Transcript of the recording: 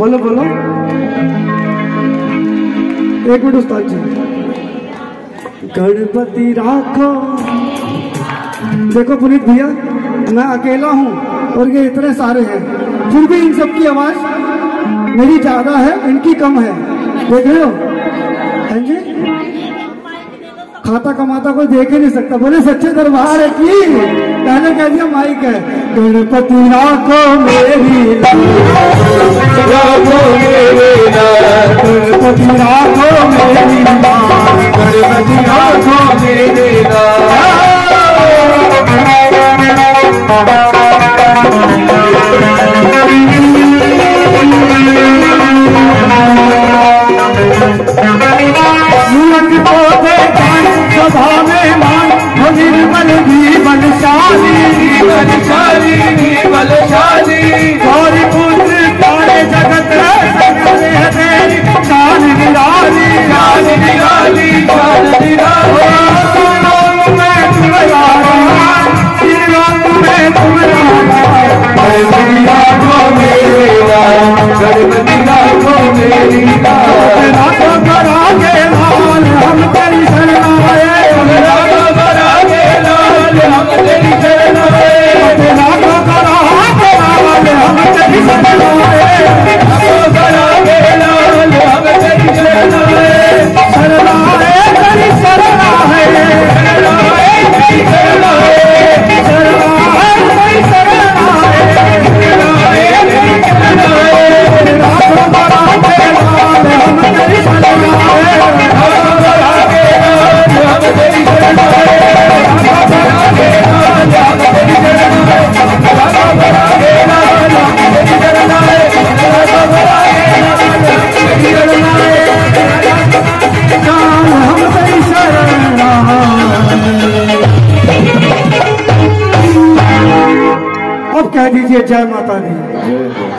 बोलो बोलो। एक मिनट उस्ताद जी। गणपति राखो। देखो पुनीत भैया, मैं अकेला हूँ और ये इतने सारे हैं। फिर भी इन सबकी आवाज़ मेरी ज़्यादा है, इनकी कम है। देख रहे हो? खाता कमाता कोई देख ही नहीं सकता। बोले सच्चे दरबार है की? पहले कह दिया माइक है। गणपति राखो मेरे गणपति राखो भी बलशाली बलशाली बलशाली। गौरी पुत्र तारे जगत आप कह दीजिए जय माता दी। जय